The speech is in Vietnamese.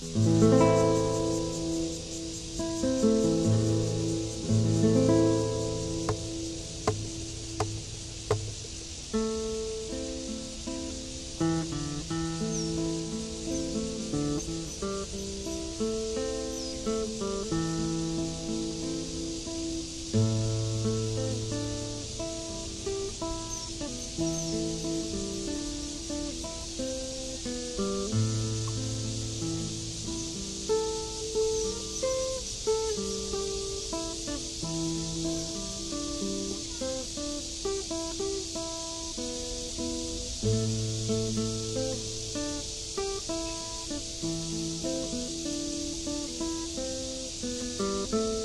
Thank mm -hmm. you. Música